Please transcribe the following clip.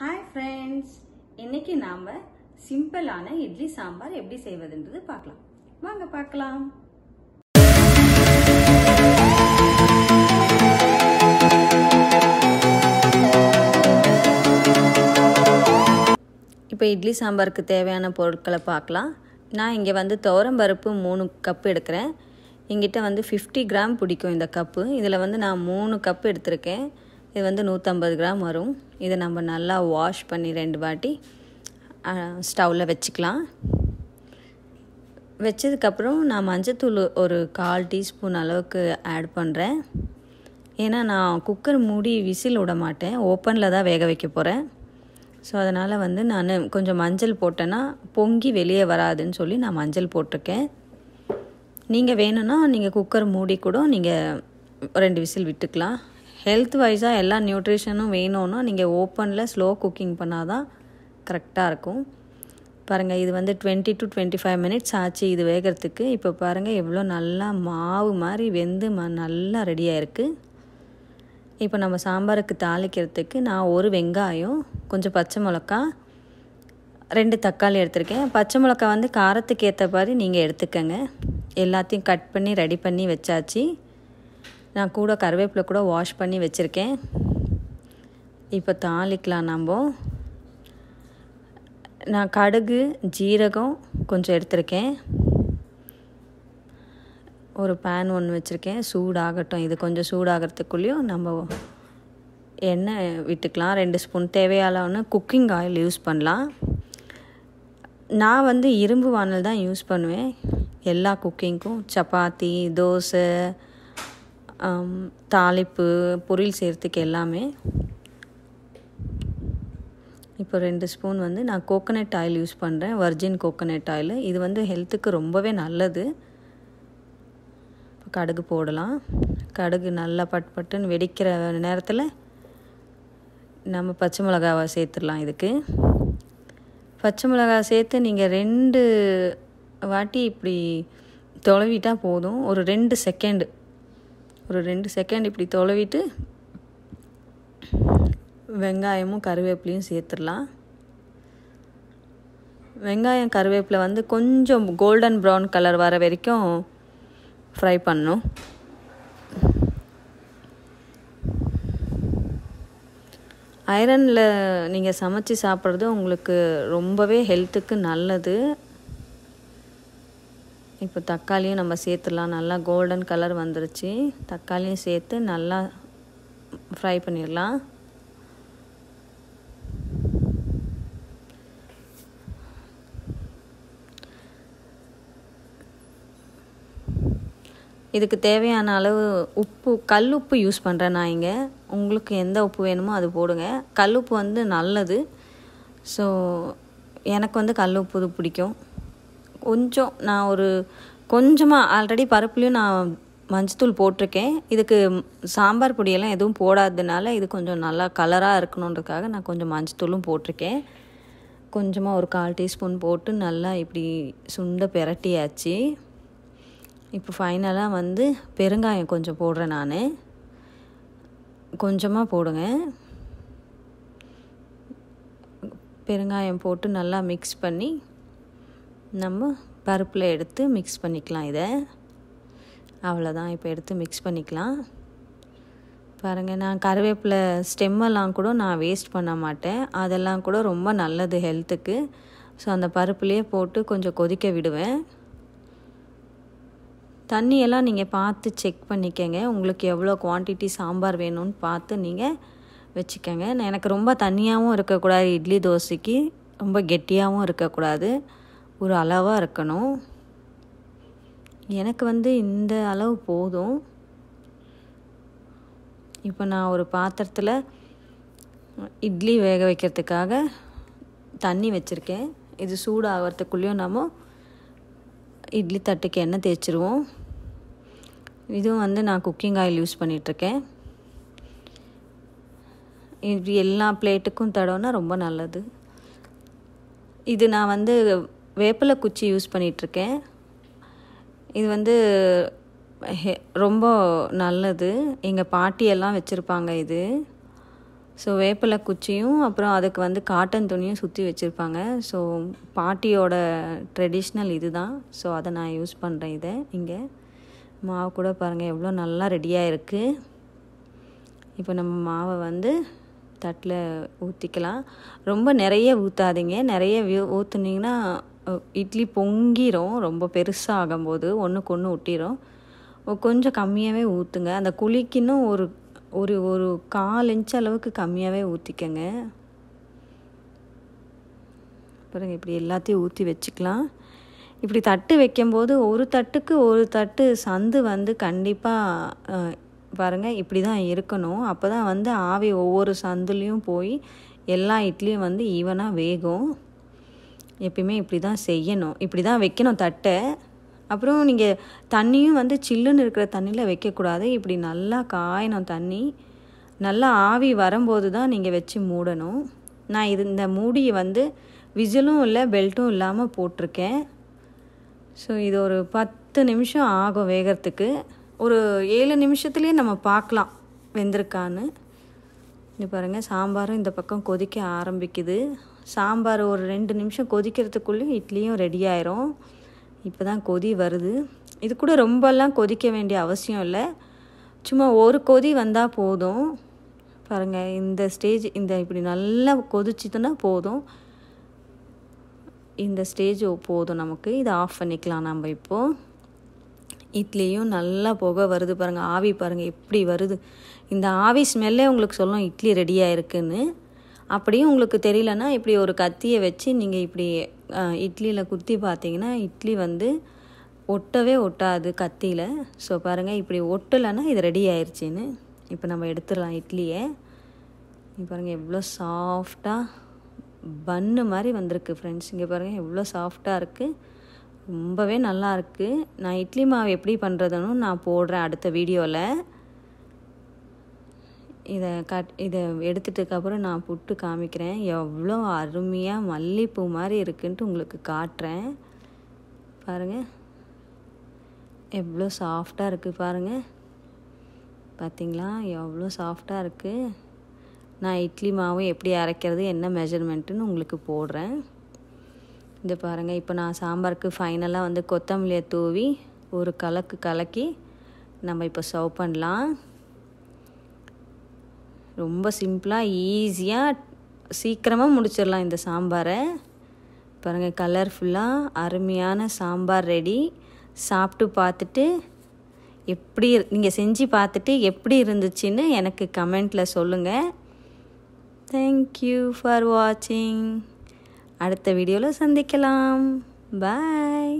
Hi friends இன்னைக்கு நாம சிம்பிளான இட்லி சாம்பார் எப்படி செய்வதுன்றது பார்க்கலாம். வாங்க பார்க்கலாம். இப்போ இட்லி சாம்பாருக்கு தேவையான பொருட்களை பார்க்கலாம். நான் இங்கே வந்து துவரம்பருப்பு மூணு கப் எடுக்கிறேன். எங்கிட்ட வந்து ஃபிஃப்டி கிராம் பிடிக்கும் இந்த கப்பு இதில் வந்து நான் மூணு கப் எடுத்திருக்கேன். இது வந்து நூற்றம்பது கிராம் வரும். இதை நம்ம நல்லா வாஷ் பண்ணி ரெண்டு வாட்டி ஸ்டவ்வில் வச்சுக்கலாம். வச்சதுக்கப்புறம் நான் மஞ்சத்தூள் ஒரு கால் டீஸ்பூன் அளவுக்கு ஆட் பண்ணுறேன் ஏன்னா நான் குக்கர் மூடி விசில் விட மாட்டேன். ஓப்பனில் தான் வேக வைக்க போகிறேன் ஸோ அதனால் வந்து நான் கொஞ்சம் மஞ்சள் போட்டேன்னா பொங்கி வெளியே வராதுன்னு சொல்லி நான் மஞ்சள் போட்டிருக்கேன். நீங்கள் வேணும்னா நீங்கள் குக்கர் மூடி கூட நீங்கள் ரெண்டு விசில் விட்டுக்கலாம். ஹெல்த் வைஸாக எல்லா நியூட்ரிஷனும் வேணும்னா நீங்கள் ஓப்பனில் ஸ்லோ குக்கிங் பண்ணால் தான் கரெக்டாக இருக்கும். பாருங்கள் இது வந்து twenty two twenty five minutes ஆச்சு இது வேகிறதுக்கு. இப்போ பாருங்கள் எவ்வளோ நல்லா மாவு மாதிரி வெந்து ம நல்லா ரெடியாக இருக்குது இப்போ நம்ம சாம்பாருக்கு தாளிக்கிறதுக்கு நான் ஒரு வெங்காயம் கொஞ்சம் பச்சை மிளகா ரெண்டு தக்காளி எடுத்திருக்கேன். பச்சை மிளக்கா வந்து காரத்துக்கு ஏற்ற மாதிரி நீங்கள் எடுத்துக்கங்க. எல்லாத்தையும் கட் பண்ணி ரெடி பண்ணி வச்சாச்சு. நான் கூட கருவேப்பிலை கூட வாஷ் பண்ணி வச்சுருக்கேன். இப்போ தாளிக்கலாம் நம்ம நான் கடுகு ஜீரகம் கொஞ்சம் எடுத்திருக்கேன். ஒரு பேன் ஒன்று வச்சுருக்கேன். சூடாகட்டும். இது கொஞ்சம் சூடாகிறதுக்குள்ளேயும் நம்ம எண்ணெய் விட்டுக்கலாம். ரெண்டு ஸ்பூன் தேவையான குக்கிங் ஆயில் யூஸ் பண்ணலாம். நான் வந்து இரும்பு வானல் தான் யூஸ் பண்ணுவேன். எல்லா குக்கிங்க்கும் சப்பாத்தி தோசை தாளிப்பு பொரியல் செய்கிறதுக்கு எல்லாமே. இப்போ ரெண்டு ஸ்பூன் வந்து நான் கோகனட் ஆயில் யூஸ் பண்ணுறேன் வர்ஜின் கோகனட் ஆயில் இது வந்து ஹெல்த்துக்கு ரொம்பவே நல்லது. இப்போ கடுகு போடலாம். கடுகு நல்லா பட் பட்டுன்னு வெடிக்கிற நேரத்தில் நம்ம பச்சை மிளகாவை சேர்த்துடலாம் இதுக்கு. பச்சை மிளகா சேர்த்து நீங்கள் ரெண்டு வாட்டி இப்படி தொலைவிட்டால் போதும். ஒரு ரெண்டு செகண்டு ஒரு ரெண்டு செகண்ட் இப்படி தொலைவிட்டு வெங்காயமும் கருவேப்பிலையும் சேர்த்துடலாம். வெங்காயம் கருவேப்பிலை வந்து கொஞ்சம் கோல்டன் ப்ரௌன் கலர் வர வரைக்கும் ஃப்ரை பண்ணும் ஐரனில் நீங்கள் சமைச்சு சாப்பிட்றது உங்களுக்கு ரொம்பவே ஹெல்த்துக்கு நல்லது. இப்போ தக்காளியும் நம்ம சேர்த்துடலாம். நல்லா கோல்டன் கலர் வந்துருச்சு. தக்காளியும் சேர்த்து நல்லா ஃப்ரை பண்ணிடலாம். இதுக்கு தேவையான அளவு உப்பு கல் உப்பு யூஸ் பண்ணுறேன் நான் இங்கே. உங்களுக்கு எந்த உப்பு வேணுமோ அது போடுங்க. கல் உப்பு வந்து நல்லது. ஸோ எனக்கு வந்து கல் உப்பு பிடிக்கும். கொஞ்சம் நான் ஒரு கொஞ்சமாக ஆல்ரெடி பருப்புலேயும் நான் மஞ்சத்தூள் போட்டிருக்கேன். இதுக்கு சாம்பார் பொடியெல்லாம் எதுவும் போடாததுனால இது கொஞ்சம் நல்லா கலராக இருக்கணுன்றதுக்காக நான் கொஞ்சம் மஞ்சத்தூளும் போட்டிருக்கேன். கொஞ்சமாக ஒரு கால் டீஸ்பூன் போட்டு நல்லா இப்படி சுண்ட பெரட்டியாச்சு. இப்போ ஃபைனலாக வந்து பெருங்காயம் கொஞ்சம் போடுறேன் நான். கொஞ்சமாக போடுங்க. பெருங்காயம் போட்டு நல்லா மிக்ஸ் பண்ணி நம்ம பருப்பில் எடுத்து மிக்ஸ் பண்ணிக்கலாம் இதை. அவ்வளோதான் இப்போ எடுத்து மிக்ஸ் பண்ணிக்கலாம். பாருங்கள் நான் கருவேப்பிலை ஸ்டெம்மெல்லாம் கூட நான் வேஸ்ட் பண்ண மாட்டேன். அதெல்லாம் கூட ரொம்ப நல்லது ஹெல்த்துக்கு ஸோ அந்த பருப்புலேயே போட்டு கொஞ்சம் கொதிக்க விடுவேன். தண்ணியெல்லாம் நீங்கள் பார்த்து செக் பண்ணிக்கங்க. உங்களுக்கு எவ்வளோ குவான்டிட்டி சாம்பார் வேணும்னு பார்த்து நீங்கள் வச்சுக்கோங்க. எனக்கு ரொம்ப தண்ணியாகவும் இருக்கக்கூடாது இட்லி தோசைக்கு. ரொம்ப கெட்டியாகவும் இருக்கக்கூடாது. ஒரு அளவாக இருக்கணும். எனக்கு வந்து இந்த அளவு போதும். இப்போ நான் ஒரு பாத்திரத்தில் இட்லி வேக வைக்கிறதுக்காக தண்ணி வச்சுருக்கேன். இது சூடாகிறதுக்குள்ளேயும் நம்ம இட்லி தட்டுக்கு எண்ணெய் தேய்ச்சிருவோம். இதுவும் வந்து நான் குக்கிங் ஆயில் யூஸ் பண்ணிகிட்ருக்கேன் இப்படி எல்லா பிளேட்டுக்கும் தடவுனா ரொம்ப நல்லது. இது நான் வந்து வேப்பிலை குச்சி யூஸ் பண்ணிகிட்ருக்கேன் இது வந்து ரொம்ப நல்லது. எங்கள் பாட்டியெல்லாம் வச்சுருப்பாங்க இது. ஸோ வேப்பிலை குச்சியும் அப்புறம் அதுக்கு வந்து காட்டன் துணியும் சுற்றி வச்சுருப்பாங்க. ஸோ பாட்டியோட ட்ரெடிஷ்னல் இது தான் ஸோ அதை நான் யூஸ் பண்ணுறேன் இதை. இங்கே மாவு கூட பாருங்கள் எவ்வளோ நல்லா ரெடியாக இருக்குது இப்போ நம்ம மாவை வந்து தட்டில் ஊற்றிக்கலாம் ரொம்ப நிறைய ஊற்றாதீங்க நிறைய ஊற்றுனீங்கன்னா இட்லி பொங்கிரும் ரொம்ப பெருசாக ஆகும்போது ஒன்றுக்கு ஒன்று ஒட்டிடும் கொஞ்சம் கம்மியாகவே ஊற்றுங்க அந்த குழிக்கின்னும் ஒரு ஒரு ஒரு கால் இன்ச் அளவுக்கு கம்மியாகவே ஊற்றிக்கங்க பாருங்க இப்படி எல்லாத்தையும் ஊற்றி வச்சுக்கலாம். இப்படி தட்டு வைக்கும்போது ஒரு தட்டுக்கு ஒரு தட்டு சந்து வந்து கண்டிப்பாக பாருங்கள் இப்படி தான் இருக்கணும். அப்போ தான் வந்து ஆவி ஒவ்வொரு சந்துலேயும் போய் எல்லா இட்லியும் வந்து ஈவனாக வேகும். எப்பயுமே இப்படி தான் செய்யணும். இப்படி தான் வைக்கணும் தட்டை. அப்புறம் நீங்கள் தண்ணியும் வந்து சில்லுன்னு இருக்கிற தண்ணியில் வைக்கக்கூடாது. இப்படி நல்லா காயணும் தண்ணி. நல்லா ஆவி வரும்போது தான் நீங்கள் வச்சு மூடணும். நான் இது இந்த மூடியை வந்து விசிலும் இல்லை பெல்ட்டும் இல்லாமல் போட்டிருக்கேன். ஸோ இது ஒரு பத்து நிமிஷம் ஆகும் வேகிறதுக்கு. ஒரு ஏழு நிமிஷத்துலேயே நம்ம பார்க்கலாம் வெந்திருக்கான்னு. இது பாருங்கள் சாம்பாரும் இந்த பக்கம் கொதிக்க ஆரம்பிக்குது. சாம்பார் ஒரு ரெண்டு நிமிஷம் கொதிக்கிறதுக்குள்ளேயும் இட்லியும் ரெடி ஆயிரும். இப்போ தான் கொதி வருது. இது கூட ரொம்பலாம் கொதிக்க வேண்டிய அவசியம் இல்லை. சும்மா ஒரு கொதி வந்தால் போதும். பாருங்கள் இந்த ஸ்டேஜ் இந்த இப்படி நல்லா கொதிச்சுதுன்னா போதும். இந்த ஸ்டேஜ் போதும் நமக்கு. இதை ஆஃப் பண்ணிக்கலாம் நம்ம இப்போது இட்லியும் நல்லா புகை வருது பாருங்கள் ஆவி பாருங்கள் எப்படி வருது. இந்த ஆவி ஸ்மெல்லே உங்களுக்கு சொல்லும் இட்லி ரெடியாக இருக்குன்னு அப்படியும் உங்களுக்கு தெரியலன்னா இப்படி ஒரு கத்தியை வச்சு நீங்கள் இப்படி இட்லியில் குத்தி பார்த்தீங்கன்னா இட்லி வந்து ஒட்டவே ஒட்டாது கத்தியில். ஸோ பாருங்கள் இப்படி ஒட்டலைன்னா இது ரெடி ஆயிடுச்சின்னு இப்போ நம்ம எடுத்துடலாம் இட்லியை. பாருங்கள் எவ்வளோ சாஃப்டாக பன்னு மாதிரி வந்திருக்கு ஃப்ரெண்ட்ஸ் இங்கே பாருங்கள் எவ்வளோ சாஃப்டாக இருக்குது ரொம்பவே நல்லா இருக்குது நான் இட்லி மாவு எப்படி பண்ணுறதுன்னு நான் போடுறேன் அடுத்த வீடியோவில் இதை கட் இதை எடுத்துட்டதுக்கப்புறம் நான் புட்டு காமிக்கிறேன். எவ்வளோ அருமையாக மல்லிகைப்பூ மாதிரி இருக்குன்ட்டு உங்களுக்கு காட்டுறேன். பாருங்கள் எவ்வளோ சாஃப்டாக இருக்குது பாருங்கள் பார்த்தீங்களா எவ்வளோ சாஃப்டாக இருக்குது நான் இட்லி மாவு எப்படி அரைக்கிறது என்ன மெஷர்மெண்ட்டுன்னு உங்களுக்கு போடுறேன். இது பாருங்கள் இப்போ நான் சாம்பாருக்கு ஃபைனலாக வந்து கொத்தமல்லியை தூவி ஒரு கலக்கு கலக்கி நம்ம இப்போ சர்வ் பண்ணலாம். ரொம்ப சிம்பிளாக ஈஸியாக சீக்கிரமாக முடிச்சிடலாம் இந்த சாம்பாரை. பாருங்கள் கலர்ஃபுல்லாக அருமையான சாம்பார் ரெடி சாப்பிட்டு பார்த்துட்டு எப்படி நீங்கள் செஞ்சு பார்த்துட்டு எப்படி இருந்துச்சுன்னு எனக்கு கமெண்ட்டில் சொல்லுங்கள் தேங்க்யூ ஃபார் வாட்சிங் அடுத்த வீடியோவில் சந்திக்கலாம். பாய்